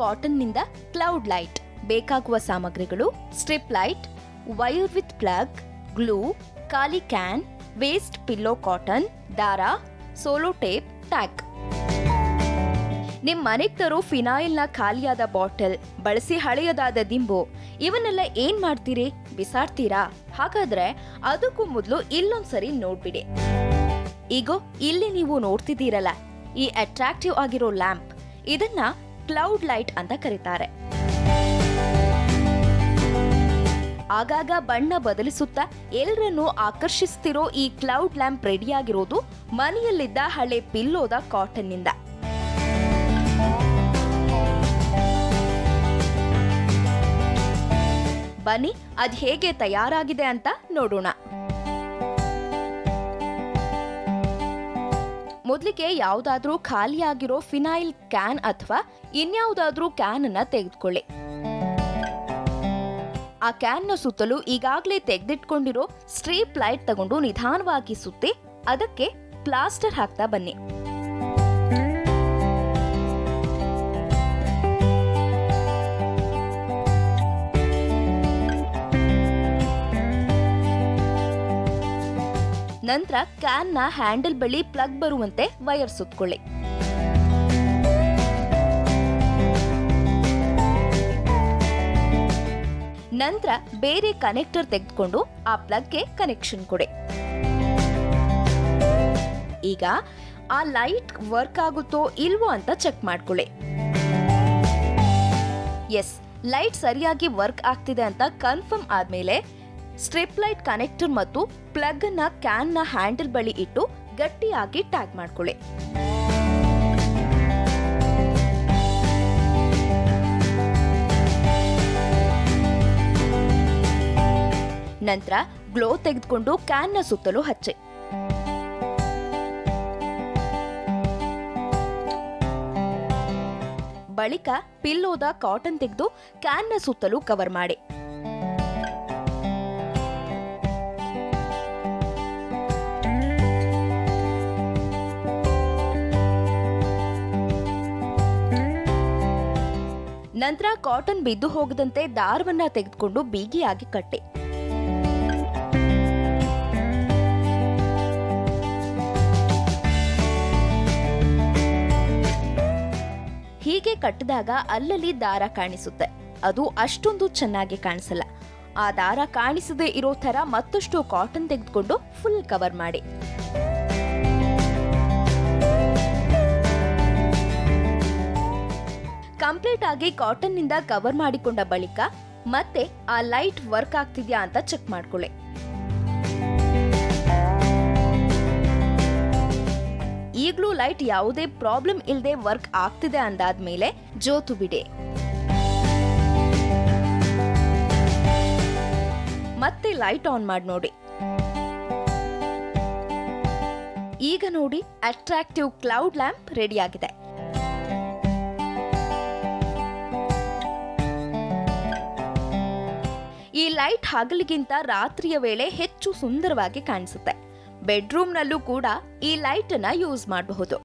ಕಾಟನ್ನಿಂದ cloud light, ಬೇಕಾಗುವ ಸಾಮಗ್ರಿಗಳು, strip light, wire with plug, glue, ಖಾಲಿ ಕ್ಯಾನ್, ವೇಸ್ಟ್ ಪಿಲ್ಲೋ ಕಾಟನ್, ದಾರ, ಸೋಲೋ ಟೇಪ್, ಟ್ಯಾಕ್. ನಿಮ್ಮ ಮನೆಗ್ ತರೋ ಫಿನಾಯಿಲ್ನ ಖಾಲಿಯಾದ ಬಾಟಲ್, ಬಳಸಿ ಹಳೆಯದಾದ ದಿಂಬು, ಇವನ್ನೆಲ್ಲ ಏನ್ ಮಾಡ್ತೀರಿ? ಬಿಸಾಡ್ತೀರಾ? ಹಾಗಾದ್ರೆ ಅದಕ್ಕೂ ಮೊದಲು ಇಲ್ಲೊಂದ್ಸರಿ ನೋಡ್ಬಿಡಿ. ಈಗ, ಇಲ್ಲಿ ನೀವು ನೋಡ್ತಿದ್ದೀರಲ್ಲ, ಈ ಅಟ್ರಾಕ್ಟಿವ್ ಆಗಿರೋ ಲ್ಯಾಂಪ್. ಇದನ್ನ ಕ್ಲೌಡ್ ಲೈಟ್ ಅಂತ ಕರೀತಾರೆ. ಆಗಾಗ ಬಣ್ಣ ಬದಲಿಸುತ್ತಾ ಎಲ್ಲರನ್ನೂ ಆಕರ್ಷಿಸ್ತಿರೋ ಈ ಕ್ಲೌಡ್ ಲ್ಯಾಂಪ್ ರೆಡಿಯಾಗಿರೋದು ಮನೆಯಲ್ಲಿದ್ದ ಹಳೆ ಪಿಲ್ಲೋದ ಕಾಟನ್ನಿಂದ. ಬನ್ನಿ, ಅದು ಹೇಗೆ ತಯಾರಾಗಿದೆ ಅಂತ ನೋಡೋಣ. ಮೊದಲಿಗೆ ಯಾವುದಾದ್ರೂ ಖಾಲಿಯಾಗಿರೋ ಫಿನೈಲ್ ಕ್ಯಾನ್ ಅಥವಾ ಇನ್ಯಾವುದಾದ್ರೂ ಕ್ಯಾನ್ ಅನ್ನ ತೆಗೆದುಕೊಳ್ಳಿ. ಆ ಕ್ಯಾನ್ನ ಸುತ್ತಲೂ ಈಗಾಗಲೇ ತೆಗೆದಿಟ್ಕೊಂಡಿರೋ ಸ್ಟ್ರೀಪ್ ಲೈಟ್ ತಗೊಂಡು ನಿಧಾನವಾಗಿ ಸುತ್ತಿ ಅದಕ್ಕೆ ಪ್ಲಾಸ್ಟರ್ ಹಾಕ್ತಾ ಬನ್ನಿ. ನಂತರ ಕ್ಯಾನ್ನ ಹ್ಯಾಂಡಲ್ ಬಳಿ ಪ್ಲಗ್ ಬರುವಂತೆ ವೈರ್ ಸುತ್ಕೊಳ್ಳಿ. ನಂತರ ಬೇರೆ ಕನೆಕ್ಟರ್ ತೆಗೆದುಕೊಂಡು ಆ ಪ್ಲಗ್ಗೆ ಕನೆಕ್ಷನ್ ಕೊಡಿ. ಈಗ ಆ ಲೈಟ್ ವರ್ಕ್ ಆಗುತ್ತೋ ಇಲ್ವೋ ಅಂತ ಚೆಕ್ ಮಾಡ್ಕೊಳ್ಳಿ. ಎಸ್ ಲೈಟ್ ಸರಿಯಾಗಿ ವರ್ಕ್ ಆಗ್ತಿದೆ ಅಂತ ಕನ್ಫರ್ಮ್ ಆದ್ಮೇಲೆ ಸ್ಟ್ರಿಪ್ ಲೈಟ್ ಕನೆಕ್ಟರ್ ಮತ್ತು ಪ್ಲಗ್ ಅನ್ನ ಕ್ಯಾನ್ನ ಹ್ಯಾಂಡಲ್ ಬಳಿ ಇಟ್ಟು ಗಟ್ಟಿಯಾಗಿ ಟ್ಯಾಗ್ ಮಾಡ್ಕೊಳ್ಳಿ. ನಂತರ ಗ್ಲೋ ತೆಗೆದುಕೊಂಡು ಕ್ಯಾನ್ನ ಸುತ್ತಲೂ ಹಚ್ಚಿ. ಬಳಿಕ ಪಿಲ್ಲೋದ ಕಾಟನ್ ತೆಗೆದು ಕ್ಯಾನ್ನ ಸುತ್ತಲೂ ಕವರ್ ಮಾಡಿ. ನಂತರ ಕಾಟನ್ ಬಿದ್ದು ಹೋಗದಂತೆ ದಾರವನ್ನ ತೆಗೆದುಕೊಂಡು ಬೀಗಿಯಾಗಿ ಕಟ್ಟೆ. ಹೀಗೆ ಕಟ್ಟಿದಾಗ ಅಲ್ಲಲ್ಲಿ ದಾರ ಕಾಣಿಸುತ್ತೆ. ಅದು ಅಷ್ಟೊಂದು ಚೆನ್ನಾಗಿ ಕಾಣಿಸಲ್ಲ. ಆ ದಾರ ಕಾಣಿಸದೇ ಇರೋ ತರ ಮತ್ತಷ್ಟು ಕಾಟನ್ ತೆಗೆದುಕೊಂಡು ಫುಲ್ ಕವರ್ ಮಾಡಿ. ಆಗಿ ಕಾಟನ್ನಿಂದ ಕವರ್ ಮಾಡಿಕೊಂಡ ಬಳಿಕ ಮತ್ತೆ ಆ ಲೈಟ್ ವರ್ಕ್ ಆಗ್ತಿದ್ಯಾ ಅಂತ ಚೆಕ್ ಮಾಡ್ಕೊಳ್ಳಿ ಈಗಲೂ ಲೈಟ್ ಯಾವುದೇ ಪ್ರಾಬ್ಲಮ್ ಇಲ್ಲದೆ ವರ್ಕ್ ಆಗ್ತಿದೆ ಅಂದಾದ್ಮೇಲೆ ಜೋತು ಬಿಡಿ. ಮತ್ತೆ ಲೈಟ್ ಆನ್ ಮಾಡಿ ನೋಡಿ. ಈಗ ನೋಡಿ ಅಟ್ರಾಕ್ಟಿವ್ ಕ್ಲೌಡ್ ಲ್ಯಾಂಪ್ ರೆಡಿ ಆಗಿದೆ ಈ ಲೈಟ್ ಹಗಲಿಗಿಂತ ರಾತ್ರಿಯ ವೇಳೆ ಹೆಚ್ಚು ಸುಂದರವಾಗಿ ಕಾಣಿಸುತ್ತೆ. ಬೆಡ್ರೂಮ್ನಲ್ಲೂ ಕೂಡ ಈ ಲೈಟನ್ನು ಯೂಸ್ ಮಾಡಬಹುದು.